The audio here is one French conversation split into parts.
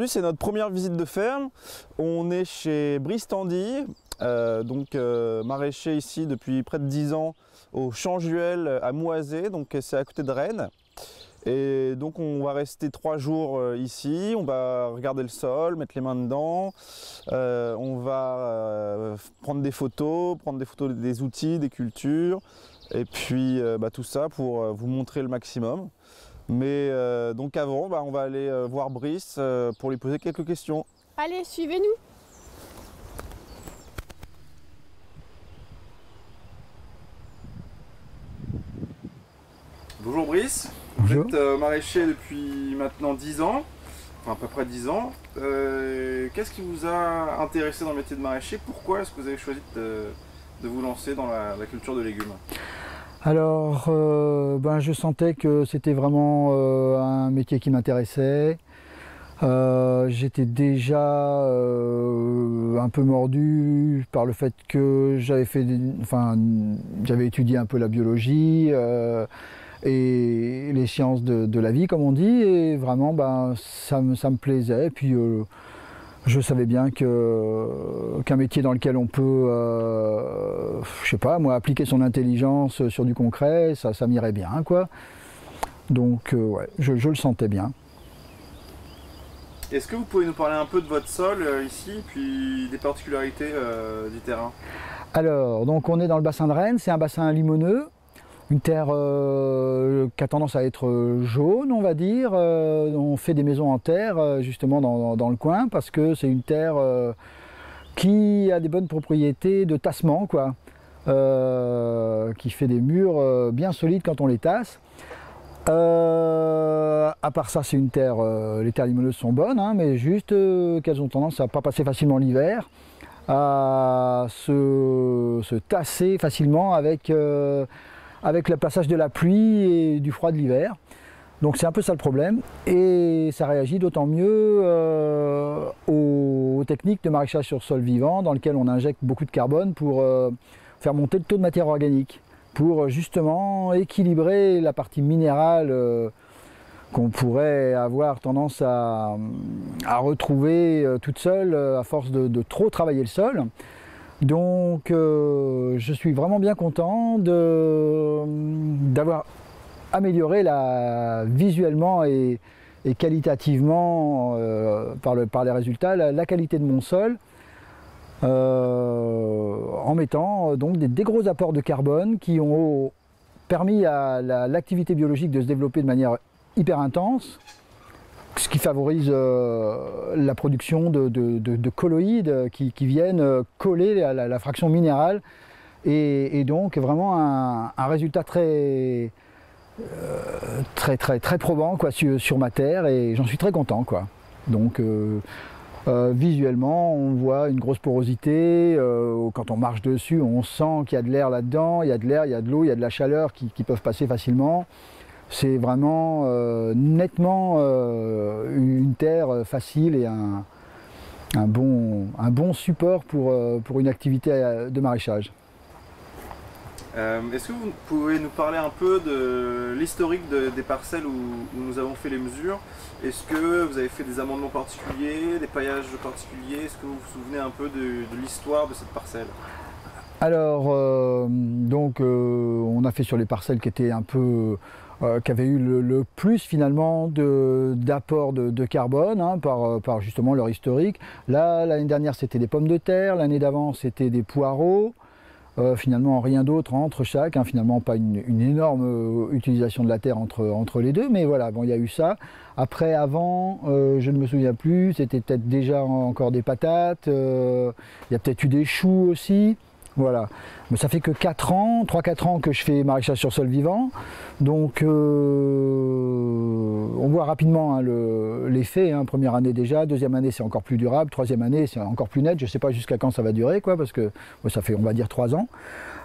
aujourd'hui c'est notre première visite de ferme. On est chez Brice Tandy, euh, donc euh, maraîcher ici depuis près de 10 ans au Champ-Juel à Moisé, donc c'est à côté de Rennes. Et donc on va rester trois jours euh, ici, on va regarder le sol, mettre les mains dedans, on va prendre des photos, prendre des photos des outils, des cultures, et puis bah, tout ça pour vous montrer le maximum. Mais euh, donc avant, bah, on va aller euh, voir Brice euh, pour lui poser quelques questions. Allez, suivez-nous. Bonjour Brice, vous êtes maraîcher depuis maintenant 10 ans, enfin à peu près 10 ans. Qu'est-ce qui vous a intéressé dans le métier de maraîcher? Pourquoi est-ce que vous avez choisi de, vous lancer dans la culture de légumes? Alors, euh, ben, je sentais que c'était vraiment euh, un métier qui m'intéressait. Euh, j'étais déjà un peu mordu par le fait que j'avais fait, enfin, j'avais étudié un peu la biologie et les sciences de, la vie, comme on dit, et vraiment, ben, ça, me, ça me plaisait. Je savais bien que qu'un métier dans lequel on peut, euh, je sais pas, moi, appliquer son intelligence sur du concret, ça, ça m'irait bien, quoi. Donc, euh, ouais, je, le sentais bien. Est-ce que vous pouvez nous parler un peu de votre sol euh, ici, puis des particularités du terrain? Alors, donc on est dans le bassin de Rennes, c'est un bassin limoneux une terre euh, qui a tendance à être euh, jaune, on va dire. Euh, on fait des maisons en terre justement dans, le coin parce que c'est une terre qui a des bonnes propriétés de tassement, quoi. qui fait des murs bien solides quand on les tasse. à part ça, c'est une terre, les terres limoneuses sont bonnes, hein, mais juste qu'elles ont tendance à ne pas passer facilement l'hiver, à se, tasser facilement avec avec le passage de la pluie et du froid de l'hiver. Donc c'est un peu ça le problème. Et ça réagit d'autant mieux euh, aux, techniques de maraîchage sur sol vivant dans lequel on injecte beaucoup de carbone pour euh, faire monter le taux de matière organique, pour justement équilibrer la partie minérale euh, qu'on pourrait avoir tendance à, retrouver toute seule à force de trop travailler le sol. Donc euh, je suis vraiment bien content d'avoir amélioré visuellement et, qualitativement euh, par, les résultats la, qualité de mon sol euh, en mettant donc des, gros apports de carbone qui ont permis à l'activité biologique de se développer de manière hyper intense ce qui favorise euh, la production de, colloïdes qui, viennent euh, coller à la, fraction minérale et, donc vraiment un, résultat très, euh, très, très, très probant sur, ma terre et j'en suis très content. Donc visuellement on voit une grosse porosité, quand on marche dessus on sent qu'il y a de l'air là-dedans, il y a de l'air, il y a de l'eau, il y a de la chaleur qui peuvent passer facilement c'est vraiment euh, nettement euh, une terre facile et un, bon, support pour, euh, une activité de maraîchage. Est-ce que vous pouvez nous parler un peu de l'historique des parcelles où, nous avons fait les mesures? Est-ce que vous avez fait des amendements particuliers, des paillages particuliers? Est-ce que vous vous souvenez un peu de l'histoire de cette parcelle? Alors, donc, on a fait sur les parcelles qui étaient un peu euh, qui avait eu le, plus finalement d'apport de, carbone hein, euh, par, justement leur historique. Là, l'année dernière, c'était des pommes de terre, l'année d'avant, c'était des poireaux. Euh, finalement, rien d'autre entre chaque, hein. finalement pas une, énorme utilisation de la terre entre, entre les deux, mais voilà, bon, il y a eu ça. Après, avant, je ne me souviens plus, c'était peut-être déjà encore des patates, il y a peut-être eu des choux aussi. Voilà. Mais ça fait que 4 ans, 3-4 ans que je fais maraîchage sur sol vivant. Donc euh, on voit rapidement hein, l'effet. Hein. Première année déjà, deuxième année c'est encore plus durable, troisième année c'est encore plus net. Je ne sais pas jusqu'à quand ça va durer, quoi, parce que ça fait on va dire 3 ans.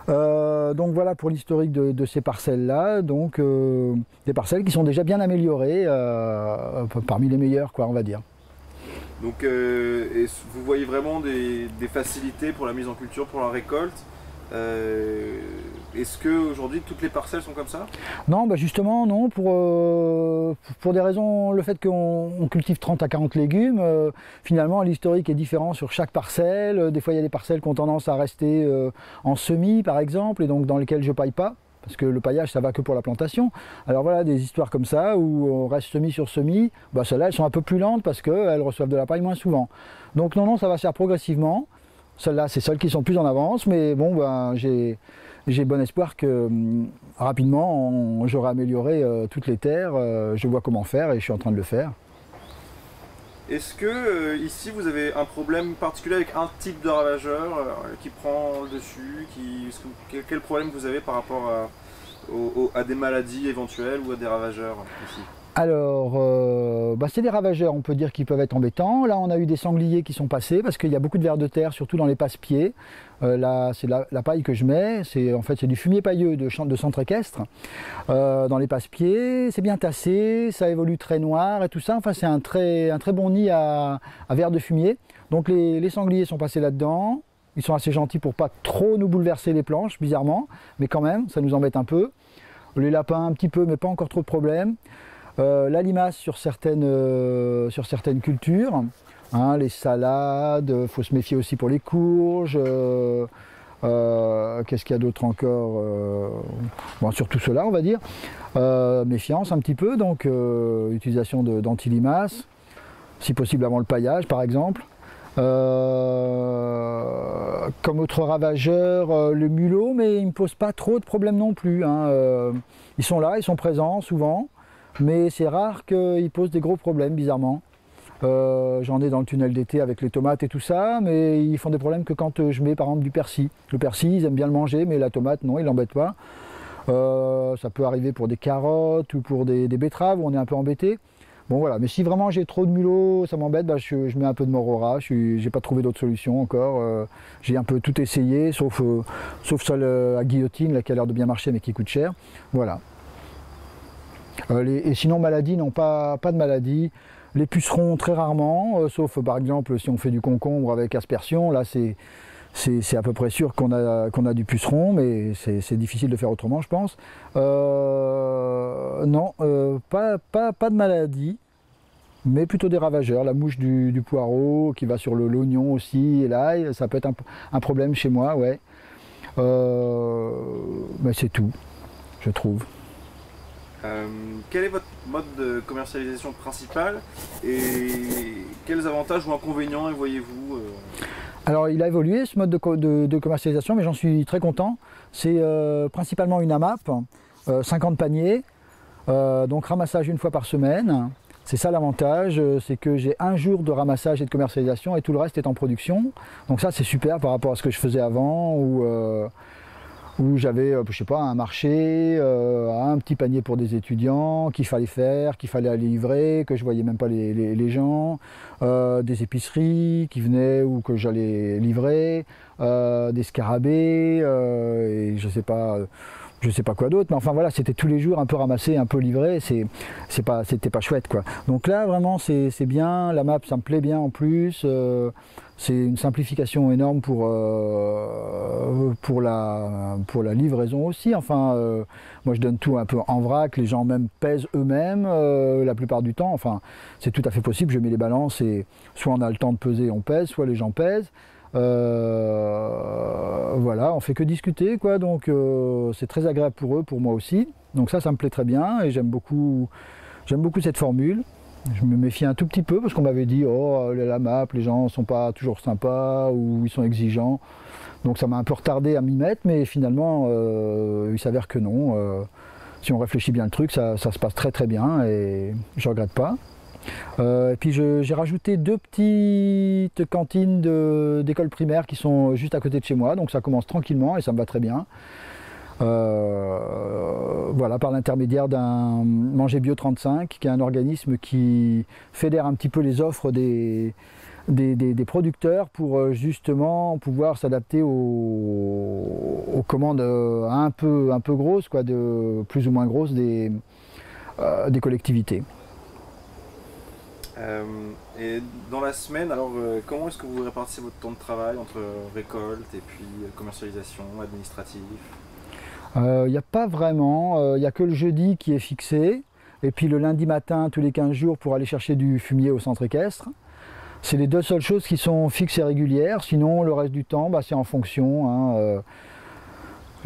Euh, donc voilà pour l'historique de, ces parcelles-là. Donc euh, des parcelles qui sont déjà bien améliorées, parmi les meilleures, quoi, on va dire. Donc euh, vous voyez vraiment des, facilités pour la mise en culture, pour la récolte Est-ce qu'aujourd'hui toutes les parcelles sont comme ça? Non, bah justement non, pour, pour des raisons, le fait qu'on cultive 30 à 40 légumes, finalement l'historique est différent sur chaque parcelle. Des fois il y a des parcelles qui ont tendance à rester en semis par exemple, et donc dans lesquelles je paille pas parce que le paillage ça va que pour la plantation. Alors voilà, des histoires comme ça où on reste semis sur semis, bah celles-là elles sont un peu plus lentes parce qu'elles reçoivent de la paille moins souvent. Donc non, non, ça va se faire progressivement. Celles-là, c'est celles qui sont plus en avance, mais bon, ben, j'ai, bon espoir que rapidement j'aurai amélioré euh, toutes les terres, euh, je vois comment faire et je suis en train de le faire. Est-ce que euh, ici vous avez un problème particulier avec un type de ravageur qui prend dessus Quel problème vous avez par rapport à des maladies éventuelles ou à des ravageurs ici? Alors, euh, bah, c'est des ravageurs, on peut dire, qui peuvent être embêtants. Là, on a eu des sangliers qui sont passés parce qu'il y a beaucoup de vers de terre, surtout dans les passe-pieds. Euh, là, c'est la, paille que je mets. C'est en fait c'est du fumier pailleux de, de centre équestre euh, dans les passe-pieds. C'est bien tassé, ça évolue très noir et tout ça. Enfin, c'est un très, un très bon nid à, à vers de fumier. Donc les, les sangliers sont passés là-dedans. Ils sont assez gentils pour pas trop nous bouleverser les planches, bizarrement, mais quand même, ça nous embête un peu. Les lapins un petit peu, mais pas encore trop de problèmes. Euh, la limace sur certaines, euh, sur certaines cultures, hein, les salades, il faut se méfier aussi pour les courges. Euh, qu'est-ce qu'il y a d'autre encore bon, Surtout cela, on va dire. méfiance un petit peu, donc utilisation d'anti-limaces, si possible avant le paillage par exemple. comme autre ravageur, le mulot, mais il ne me pose pas trop de problèmes non plus. Hein. ils sont là, ils sont présents souvent mais c'est rare qu'ils posent des gros problèmes, bizarrement. Euh, j'en ai dans le tunnel d'été avec les tomates et tout ça, mais ils font des problèmes que quand euh, je mets par exemple du persil. Le persil, ils aiment bien le manger, mais la tomate, non, ils l'embêtent pas. Euh, ça peut arriver pour des carottes ou pour des, betteraves où on est un peu embêté. Bon voilà, mais si vraiment j'ai trop de mulot, ça m'embête, bah, je, mets un peu de morora, je n'ai pas trouvé d'autre solution encore. j'ai un peu tout essayé, sauf, sauf celle à guillotine qui a l'air de bien marcher mais qui coûte cher. Voilà, euh, et sinon, maladie, non, pas, pas de maladie. Les pucerons, très rarement, euh, sauf par exemple si on fait du concombre avec aspersion, là c'est à peu près sûr qu'on a, qu'on a du puceron, mais c'est difficile de faire autrement, je pense. Euh, non, pas, pas, pas, de maladie, mais plutôt des ravageurs. La mouche du, poireau qui va sur l'oignon aussi, et l'ail, ça peut être un, problème chez moi, ouais. mais c'est tout, je trouve. Euh, quel est votre mode de commercialisation principal et quels avantages ou inconvénients voyez-vous euh Alors il a évolué ce mode de, commercialisation mais j'en suis très content. C'est euh, principalement une AMAP, 50 paniers, donc ramassage une fois par semaine. C'est ça l'avantage, c'est que j'ai un jour de ramassage et de commercialisation et tout le reste est en production. Donc ça c'est super par rapport à ce que je faisais avant où j'avais, euh, je sais pas, un marché, euh, un petit panier pour des étudiants qu'il fallait faire, qu'il fallait aller livrer, que je voyais même pas les, gens, euh, des épiceries qui venaient ou que j'allais livrer, des scarabées, et je sais pas je sais pas quoi d'autre, mais enfin voilà, c'était tous les jours un peu ramassé, un peu livré, c'est, pas, c'était pas chouette quoi. Donc là vraiment c'est, bien, la map ça me plaît bien en plus, euh, c'est une simplification énorme pour, euh, la livraison aussi. Enfin, euh, moi je donne tout un peu en vrac, les gens même pèsent eux-mêmes la plupart du temps. Enfin, c'est tout à fait possible, je mets les balances et soit on a le temps de peser, on pèse, soit les gens pèsent. Euh, voilà, on fait que discuter, quoi. Donc euh, c'est très agréable pour eux, pour moi aussi. Donc ça, ça me plaît très bien et j'aime beaucoup, j'aime beaucoup cette formule. Je me méfie un tout petit peu parce qu'on m'avait dit oh la map, les gens sont pas toujours sympas ou ils sont exigeants. Donc ça m'a un peu retardé à m'y mettre, mais finalement euh, il s'avère que non. si on réfléchit bien le truc, ça, ça, se passe très très bien et je regrette pas. Euh, et puis j'ai rajouté deux petites cantines d'école primaire qui sont juste à côté de chez moi, donc ça commence tranquillement et ça me va très bien. Euh, voilà, par l'intermédiaire d'un Manger Bio 35, qui est un organisme qui fédère un petit peu les offres des, producteurs pour euh, justement pouvoir s'adapter aux, commandes un peu, un peu grosses, quoi, de, plus ou moins grosses des collectivités. Et dans la semaine, alors comment est-ce que vous répartissez votre temps de travail entre récolte et puis commercialisation, administratif? Il n'y a pas vraiment, il n'y a que le jeudi qui est fixé. Et puis le lundi matin, tous les 15 jours, pour aller chercher du fumier au centre équestre. C'est les deux seules choses qui sont fixes et régulières. Sinon, le reste du temps, bah, c'est en fonction. Hein, euh.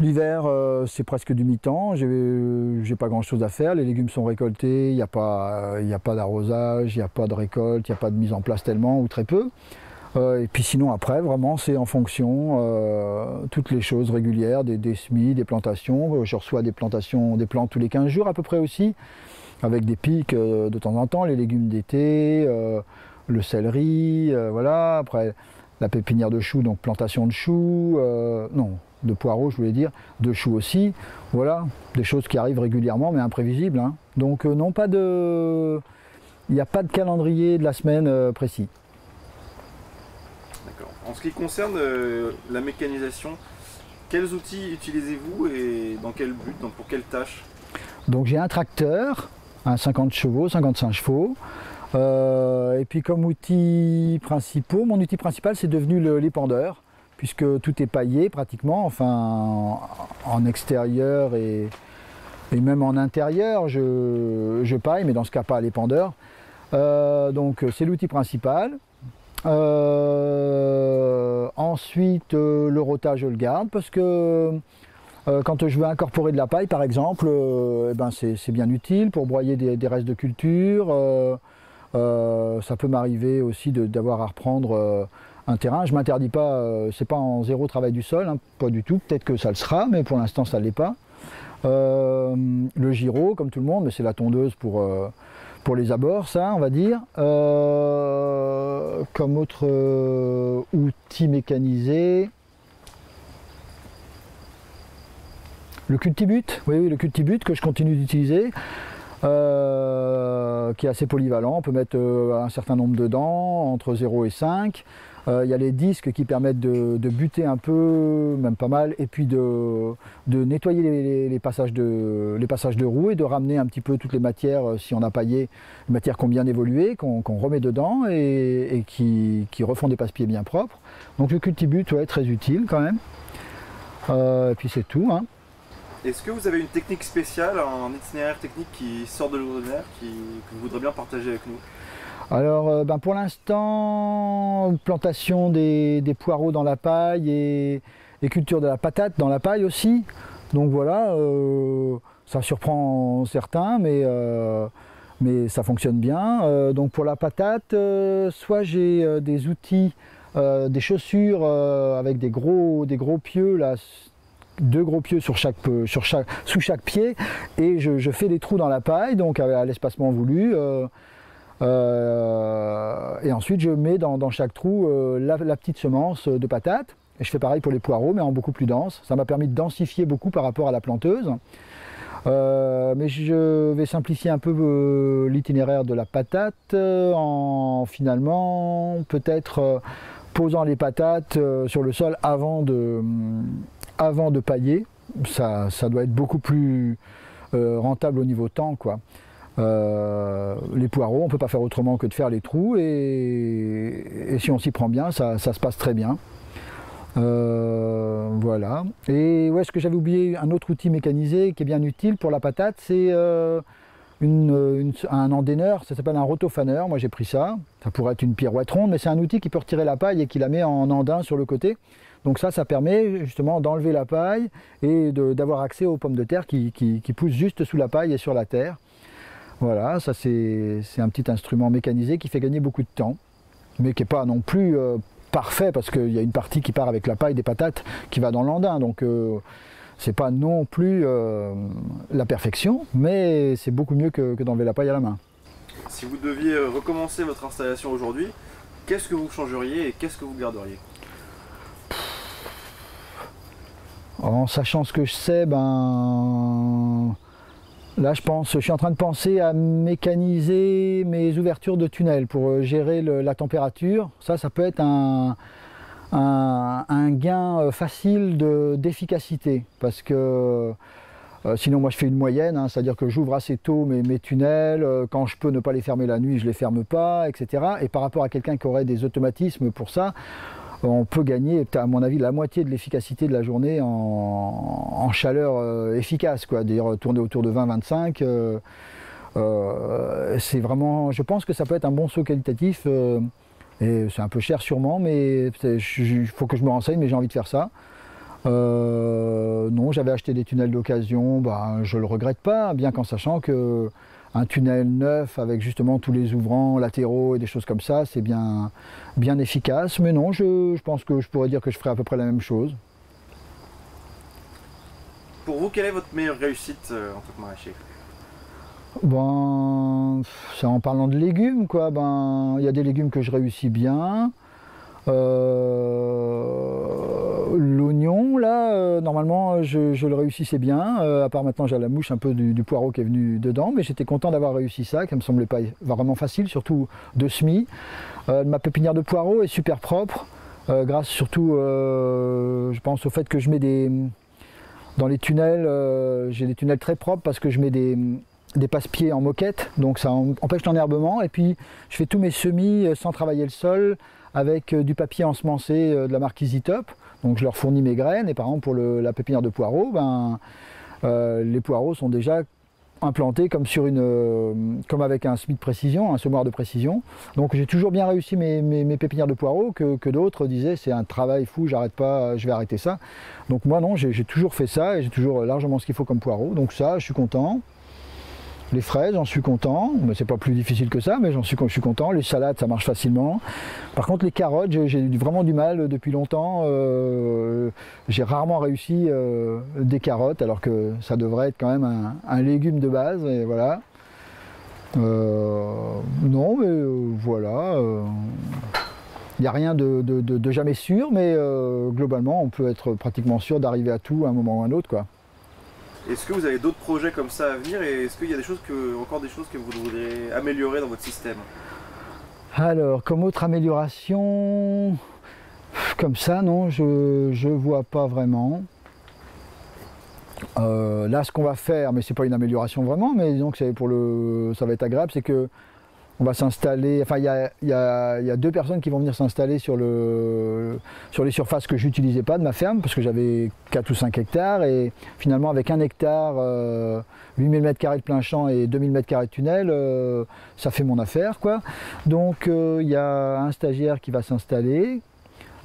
L'hiver, euh, c'est presque du mi-temps. J'ai pas grand-chose à faire. Les légumes sont récoltés. Il n'y a pas, a pas d'arrosage, il n'y a pas de récolte, il n'y a pas de mise en place tellement ou très peu. Euh, et puis sinon après, vraiment, c'est en fonction, toutes les choses régulières, des, des, semis, des plantations. Je reçois des plantations, des plantes tous les 15 jours à peu près aussi avec des pics euh, de temps en temps, les légumes d'été, euh, le céleri, euh, voilà. Après, la pépinière de choux, donc plantation de choux, non, de poireaux, je voulais dire, de choux aussi. Voilà, des choses qui arrivent régulièrement, mais imprévisibles. Hein. Donc, non, pas de. Il n'y a pas de calendrier de la semaine précis. D'accord. En ce qui concerne la mécanisation, quels outils utilisez-vous et dans quel but, donc pour quelle tâche? Donc j'ai un tracteur un 50 chevaux, 55 chevaux. Euh, et puis comme outil principal, mon outil principal c'est devenu l'épandeur, puisque tout est paillé pratiquement, enfin en, extérieur et, même en intérieur je, paille, mais dans ce cas pas l'épandeur. Euh, donc c'est l'outil principal. Euh, ensuite le rotage je le garde parce que euh, quand je veux incorporer de la paille, par exemple, euh, eh ben c'est bien utile pour broyer des, restes de culture. Euh, ça peut m'arriver aussi d'avoir à reprendre un terrain. Je m'interdis pas, c'est pas en zéro travail du sol, hein, pas du tout. Peut-être que ça le sera, mais pour l'instant ça ne l'est pas. le giro, comme tout le monde, mais c'est la tondeuse pour, pour les abords, ça, on va dire. comme autre outil mécanisé, Le cultibut, oui, oui, le cultibut que je continue d'utiliser, euh, qui est assez polyvalent. On peut mettre euh, un certain nombre dedans, entre 0 et 5. Euh, il y a les disques qui permettent de, buter un peu, même pas mal, et puis de, nettoyer les, passages de, les passages de roues et de ramener un petit peu toutes les matières, si on a paillé, les matières qui ont bien évolué, qu'on remet dedans et, qui, refont des passe-pieds bien propres. Donc le cultibut, ouais, très utile quand même. et puis c'est tout. Hein. Est-ce que vous avez une technique spéciale, un itinéraire technique qui sort de l'ordinaire, que vous voudrez bien partager avec nous? Alors euh, ben pour l'instant, plantation des, poireaux dans la paille et, culture de la patate dans la paille aussi. Donc voilà, euh, ça surprend certains, mais, euh, ça fonctionne bien. donc pour la patate, soit j'ai des outils, des chaussures avec des gros, pieux là, deux gros pieux sous chaque pied et je, fais des trous dans la paille, donc à, l'espacement voulu. Euh, euh, et ensuite je mets dans, chaque trou euh, la, petite semence de patates. Et je fais pareil pour les poireaux, mais en beaucoup plus dense. Ça m'a permis de densifier beaucoup par rapport à la planteuse. mais je vais simplifier un peu l'itinéraire de la patate en finalement peut-être posant les patates sur le sol avant de, avant de pailler. Ça, doit être beaucoup plus euh, rentable au niveau temps. Quoi. Euh, les poireaux, on ne peut pas faire autrement que de faire les trous et, si on s'y prend bien, ça, se passe très bien. Euh, voilà. Et ouais, ce que j'avais oublié, un autre outil mécanisé qui est bien utile pour la patate, c'est un endaineur, ça s'appelle un rotofaneur. Moi j'ai pris ça. Ça pourrait être une pirouette ronde, mais c'est un outil qui peut retirer la paille et qui la met en andin sur le côté. Donc ça, ça permet justement d'enlever la paille et d'avoir accès aux pommes de terre qui, poussent juste sous la paille et sur la terre. Voilà, ça c'est un petit instrument mécanisé qui fait gagner beaucoup de temps, mais qui n'est pas non plus euh, parfait parce qu'il y a une partie qui part avec la paille des patates qui va dans l'andin. Donc euh, c'est pas non plus euh, la perfection, mais c'est beaucoup mieux que, que d'enlever la paille à la main. Si vous deviez recommencer votre installation aujourd'hui, qu'est-ce que vous changeriez et qu'est-ce que vous garderiez? En sachant ce que je sais, ben là je pense, je suis en train de penser à mécaniser mes ouvertures de tunnels pour euh, gérer la température. Ça, ça peut être un, gain euh, facile d'efficacité parce que Euh, sinon, moi, je fais une moyenne, hein, c'est-à-dire que j'ouvre assez tôt mes, tunnels. quand je peux ne pas les fermer la nuit, je les ferme pas, etc. Et par rapport à quelqu'un qui aurait des automatismes pour ça, on peut gagner, à mon avis, la moitié de l'efficacité de la journée en, chaleur euh, efficace, quoi. D'ailleurs, tourner autour de 20-25. euh, euh, c'est vraiment, je pense que ça peut être un bon saut qualitatif. euh, et c'est un peu cher sûrement, mais il faut que je me renseigne, mais j'ai envie de faire ça. Euh, non, j'avais acheté des tunnels d'occasion, ben, je le regrette pas, bien qu'en sachant que un tunnel neuf avec justement tous les ouvrants latéraux et des choses comme ça, c'est bien, bien efficace. Mais non, je, je pense que je pourrais dire que je ferais à peu près la même chose. Pour vous, quelle est votre meilleure réussite euh, en tant que maraîcher? Ben, c'est en parlant de légumes, quoi. Ben, il y a des légumes que je réussis bien. Euh, L'oignon, là, euh, normalement, je, je le réussissais bien. Euh, à part maintenant, j'ai la mouche un peu du, poireau qui est venu dedans, mais j'étais content d'avoir réussi ça, qui me semblait pas vraiment facile, surtout de semis. Euh, ma pépinière de poireaux est super propre, euh, grâce surtout, euh, je pense, au fait que je mets des dans les tunnels, euh, j'ai des tunnels très propres parce que je mets des, des passe-pieds en moquette, donc ça em- empêche l'enherbement. Et puis je fais tous mes semis euh, sans travailler le sol avec euh, du papier ensemencé euh, de la marque EasyTop. Donc je leur fournis mes graines et par exemple pour la pépinière de poireaux, ben, euh, les poireaux sont déjà implantés comme, euh, avec un semis de précision, un semoir de précision. Donc j'ai toujours bien réussi mes, mes- pépinières de poireaux que, que d'autres disaient c'est un travail fou, j'arrête pas, je vais arrêter ça. Donc moi non, j'ai toujours fait ça et j'ai toujours largement ce qu'il faut comme poireaux. Donc ça, je suis content. Les fraises, j'en suis content. Mais c'est pas plus difficile que ça, mais j'en suis, content. Les salades, ça marche facilement. Par contre, les carottes, j'ai vraiment du mal depuis longtemps. Euh, j'ai rarement réussi euh, des carottes, alors que ça devrait être quand même un, légume de base. Voilà. Euh, non, mais voilà. Il n'y a rien de, jamais sûr, mais globalement, on peut être pratiquement sûr d'arriver à tout à un moment ou à un autre. Est-ce que vous avez d'autres projets comme ça à venir et est-ce qu'il y a des choses que, encore des choses que vous voudriez améliorer dans votre système? Alors, comme autre amélioration, comme ça, non, je ne vois pas vraiment. Euh, là, ce qu'on va faire, mais c'est pas une amélioration vraiment, mais disons que pour le, ça va être agréable, c'est que on va s'installer. Enfin, il y a, deux personnes qui vont venir s'installer sur, le, sur les surfaces que j'utilisais pas de ma ferme, parce que j'avais 4 ou 5 hectares, et finalement, avec un hectare, euh, 8000 m2 de plein champ et 2000 m2 de tunnel, euh, ça fait mon affaire, quoi. Donc, euh, il y a un stagiaire qui va s'installer,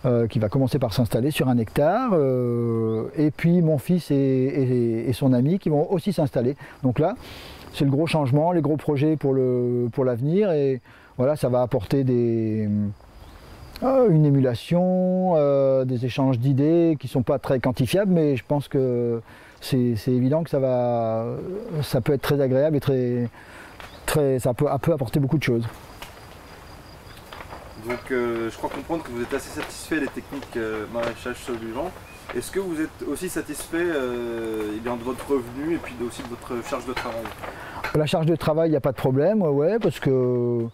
euh, qui va commencer par s'installer sur un hectare, euh, et puis mon fils et, son ami qui vont aussi s'installer. Donc là, c'est le gros changement, les gros projets pour le pour l'avenir, et voilà, ça va apporter des euh, une émulation, des échanges d'idées qui sont pas très quantifiables, mais je pense que c'est évident que ça va, ça peut être très agréable et très très, ça peut, peut apporter beaucoup de choses. Donc euh, je crois comprendre que vous êtes assez satisfait des techniques euh, maraîchage sol vivant. Est-ce que vous êtes aussi satisfait euh, eh bien, de votre revenu et puis aussi de votre charge de travail? La charge de travail, il n'y a pas de problème, ouais, parce que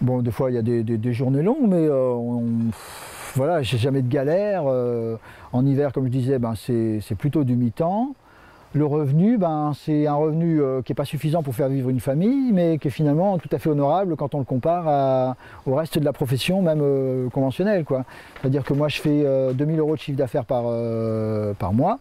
bon, des fois il y a des, journées longues, mais on, voilà, j'ai jamais de galère. en hiver, comme je disais, ben, c'est plutôt du mi-temps. Le revenu, ben, c'est un revenu euh, qui n'est pas suffisant pour faire vivre une famille, mais qui est finalement tout à fait honorable quand on le compare au reste de la profession, même euh, conventionnelle. C'est-à-dire que moi, je fais euh, 2000 euros de chiffre d'affaires par, euh, par mois.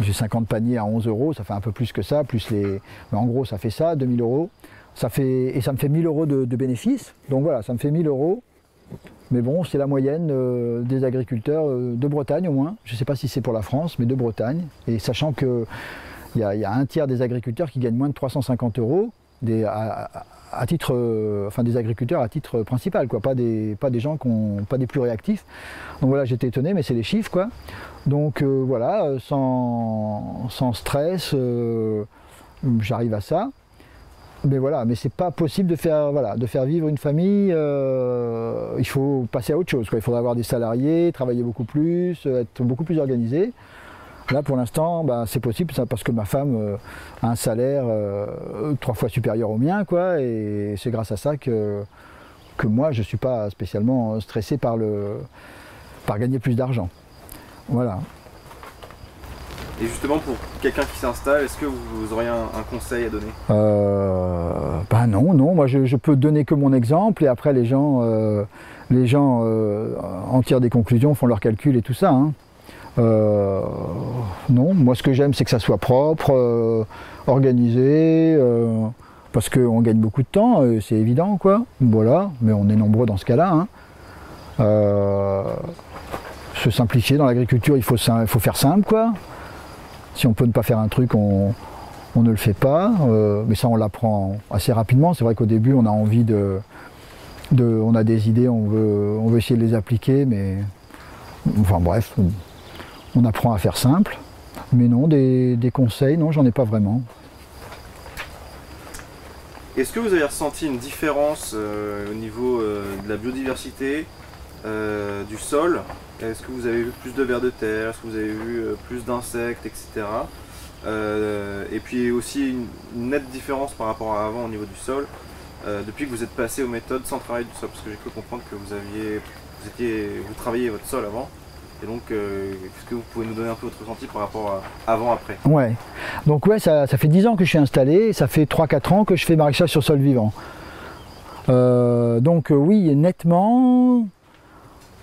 J'ai 50 paniers à 11 euros, ça fait un peu plus que ça, plus les. mais en gros, ça fait ça, 2000 euros. Ça fait, et ça me fait 1000 euros de, de bénéfices. Donc voilà, ça me fait 1000 euros. Mais bon, c'est la moyenne euh, des agriculteurs euh, de Bretagne au moins. Je ne sais pas si c'est pour la France, mais de Bretagne. Et sachant qu'il y, y a un tiers des agriculteurs qui gagnent moins de 350 euros des, à, titre, euh, enfin des agriculteurs à titre principal, quoi, pas des, pas des gens qui ont, pas des plus réactifs. Donc voilà, j'étais étonné, mais c'est les chiffres, quoi. Donc voilà, sans, stress, j'arrive à ça. Mais voilà, mais c'est pas possible de faire, voilà, de faire vivre une famille. euh, il faut passer à autre chose. Quoi. Il faudra avoir des salariés, travailler beaucoup plus, euh, être beaucoup plus organisé. Là, pour l'instant, bah, c'est possible parce que ma femme euh, a un salaire trois fois supérieur au mien, quoi, et c'est grâce à ça que, que moi, je ne suis pas spécialement stressé par, le, par gagner plus d'argent. Voilà. Et justement, pour quelqu'un qui s'installe, est-ce que vous auriez un, conseil à donner? Euh, Ben non, non. Moi, je, peux donner que mon exemple et après, les gens, euh, les gens euh, en tirent des conclusions, font leurs calculs et tout ça. Hein. Euh, non, moi, ce que j'aime, c'est que ça soit propre, organisé, parce qu'on gagne beaucoup de temps, c'est évident, quoi. Voilà, mais on est nombreux dans ce cas-là. Hein. se simplifier dans l'agriculture, il faut, il faut faire simple, quoi. Si on peut ne pas faire un truc, on, ne le fait pas. Euh, mais ça, on l'apprend assez rapidement. C'est vrai qu'au début, on a envie de, On a des idées, on veut, on veut essayer de les appliquer, mais. Enfin bref, on, apprend à faire simple. Mais non, des, conseils, non, j'en ai pas vraiment. Est-ce que vous avez ressenti une différence euh, au niveau euh, de la biodiversité, du sol est-ce que vous avez vu plus de vers de terre? Est-ce que vous avez vu euh, plus d'insectes, etc. Euh, et puis aussi une, nette différence par rapport à avant au niveau du sol, euh, depuis que vous êtes passé aux méthodes sans travail du sol, parce que j'ai cru comprendre que vous aviez, vous étiez, vous travailliez votre sol avant. Et donc, est-ce que vous pouvez nous donner un peu votre ressenti par rapport à avant-après Ouais. Donc ouais, ça, fait 10 ans que je suis installé, ça fait 3-4 ans que je fais maraîchage sur sol vivant. donc oui, nettement, euh,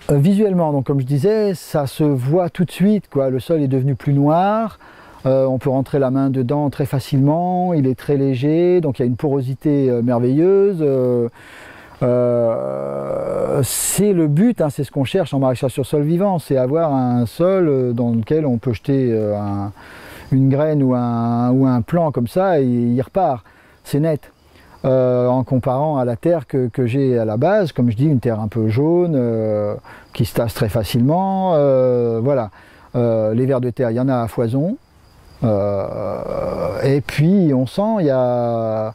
visuellement, donc comme je disais, ça se voit tout de suite. Le sol est devenu plus noir. Euh, on peut rentrer la main dedans très facilement. Il est très léger, donc il y a une porosité euh, merveilleuse. c'est le but, hein, c'est ce qu'on cherche en maraîchage sur sol vivant, c'est avoir un sol dans lequel on peut jeter une graine ou un, ou un plant comme ça et il repart. C'est net. Euh, en comparant à la terre que, j'ai à la base, comme je dis, une terre un peu jaune, euh, qui se tasse très facilement. Euh, voilà. les vers de terre, il y en a à foison. et puis on sent, il y a,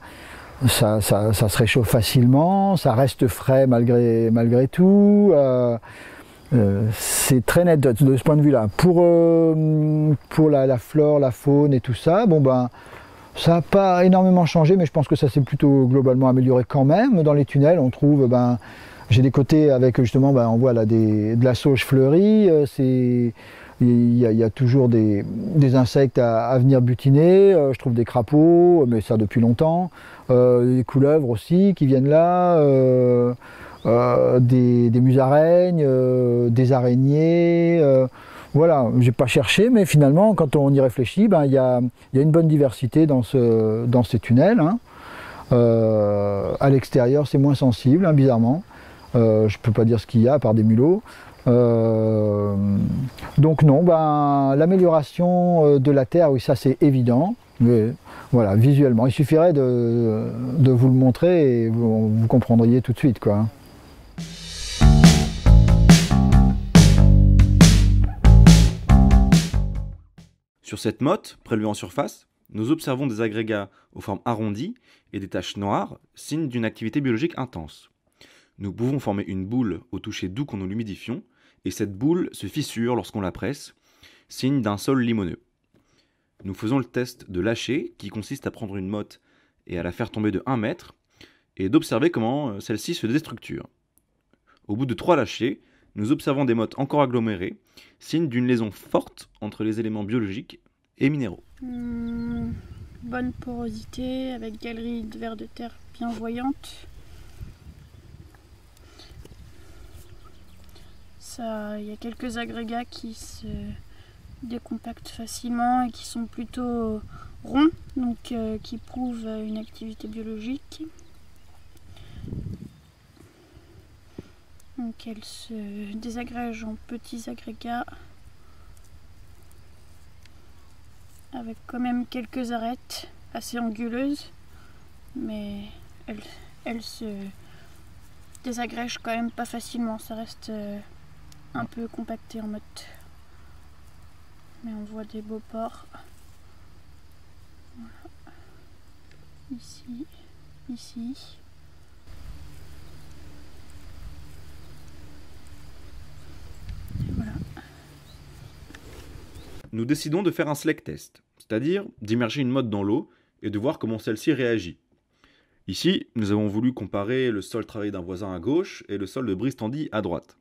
ça, se réchauffe facilement, ça reste frais malgré, tout. c'est très net de, ce point de vue-là. Pour, pour la, la, flore, la faune et tout ça, bon ben, ça n'a pas énormément changé, mais je pense que ça s'est plutôt globalement amélioré quand même. Dans les tunnels, on trouve, ben, j'ai des côtés avec justement, ben, on voit là de la sauge fleurie. Euh, c'est, il y, a, toujours des, insectes à, venir butiner. Euh, je trouve des crapauds, mais ça depuis longtemps. Euh, des couleuvres aussi qui viennent là. des musaraignes, des araignées. Voilà, j'ai pas cherché, mais finalement, quand on y réfléchit, ben, il y, a, une bonne diversité dans, ces tunnels. Hein. Euh, à l'extérieur, c'est moins sensible, hein, bizarrement. Euh, je ne peux pas dire ce qu'il y a, à part des mulots. Euh, donc non, ben, l'amélioration de la terre, oui, ça c'est évident. Mais, voilà, visuellement, il suffirait de, vous le montrer et vous, comprendriez tout de suite. Sur cette motte, prélevée en surface, nous observons des agrégats aux formes arrondies et des taches noires, signe d'une activité biologique intense. Nous pouvons former une boule au toucher doux quand nous l'humidifions, et cette boule se fissure lorsqu'on la presse, signe d'un sol limoneux. Nous faisons le test de lâcher, qui consiste à prendre une motte et à la faire tomber de 1 mètre, et d'observer comment euh, celle-ci se déstructure. Au bout de trois lâchers, nous observons des mottes encore agglomérées, signe d'une liaison forte entre les éléments biologiques et minéraux. Hmm, bonne porosité avec galerie de verre de terre bien voyante. il y a quelques agrégats qui se décompactent facilement et qui sont plutôt ronds, donc euh, qui prouvent une activité biologique. Donc elle se désagrège en petits agrégats. Avec quand même quelques arêtes assez anguleuses. Mais elle, se désagrège quand même pas facilement. Ça reste euh, un peu compacté en mode. Mais on voit des beaux ports ici ici nous décidons de faire un select test, c'est-à-dire d'immerger une motte dans l'eau et de voir comment celle-ci réagit. Ici, nous avons voulu comparer le sol travaillé d'un voisin à gauche et le sol de Bristandi à droite.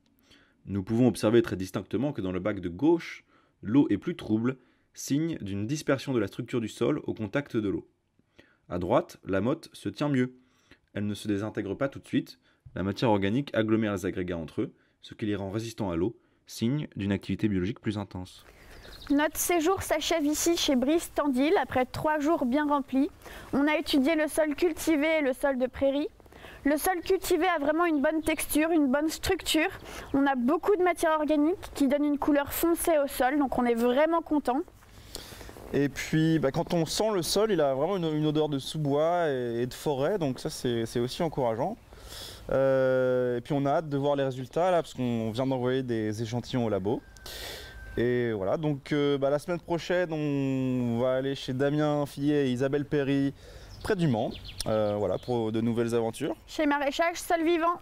Nous pouvons observer très distinctement que dans le bac de gauche, l'eau est plus trouble signe d'une dispersion de la structure du sol au contact de l'eau. À droite, la motte se tient mieux. Elle ne se désintègre pas tout de suite. La matière organique agglomère les agrégats entre eux, ce qui les rend résistants à l'eau, signe d'une activité biologique plus intense. Notre séjour s'achève ici chez Brice Tandil après trois jours bien remplis. On a étudié le sol cultivé et le sol de prairie. Le sol cultivé a vraiment une bonne texture, une bonne structure. On a beaucoup de matière organique qui donne une couleur foncée au sol, donc on est vraiment content. Et puis bah, quand on sent le sol, il a vraiment une, odeur de sous-bois et, de forêt, donc ça c'est c'est aussi encourageant. Euh, et puis on a hâte de voir les résultats là, parce qu'on vient d'envoyer des échantillons au labo. Et voilà, donc euh, bah, la semaine prochaine, on va aller chez Damien Fillier et Isabelle Perry, près du Mans, euh, pour de nouvelles aventures. Chez Maraîchage, sol vivant.